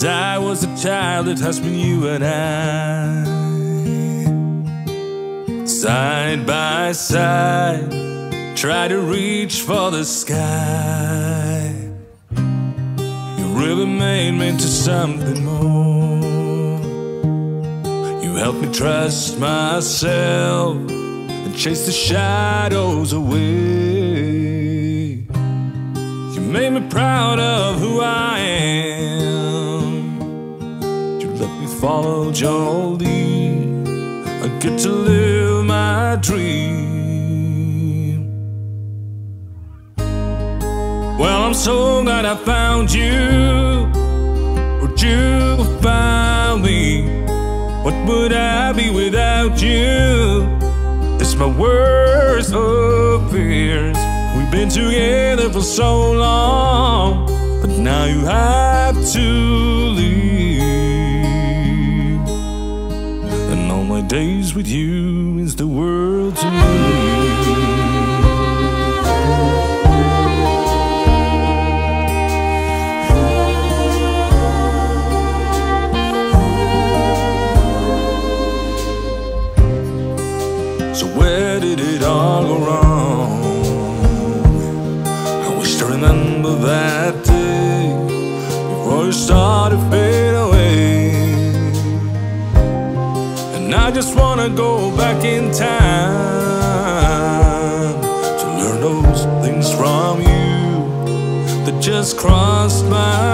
Since I was a child, it has been you and I. Side by side, try to reach for the sky. You really made me into something more. You helped me trust myself and chase the shadows away. You made me proud of who I am. Follow your. I get to live my dream. Well, I'm so glad I found you. Would you find me? What would I be without you? It's my worst of fears. We've been together for so long, but now you have to leave. Days with you is the world to me. So where did it all go wrong? I wish to remember that day before you started I just wanna go back in time to learn those things from you that just crossed my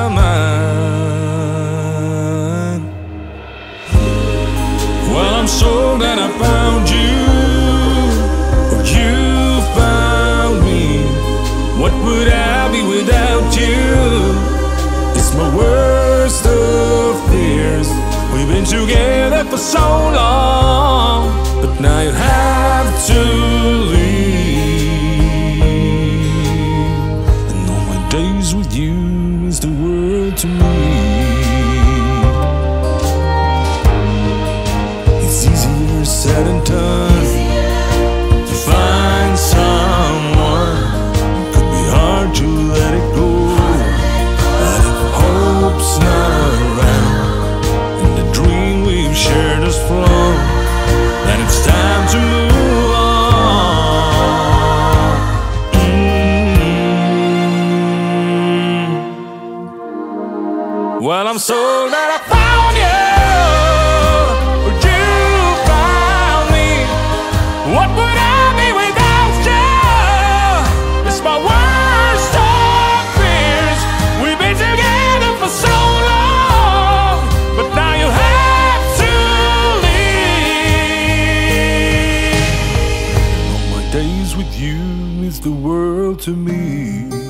together for so long, but now you have to leave. And all my days with you is the world to me. Well, I'm so glad I found you. You found me. What would I be without you? It's my worst of fears. We've been together for so long, but now you have to leave. All my days with you is the world to me.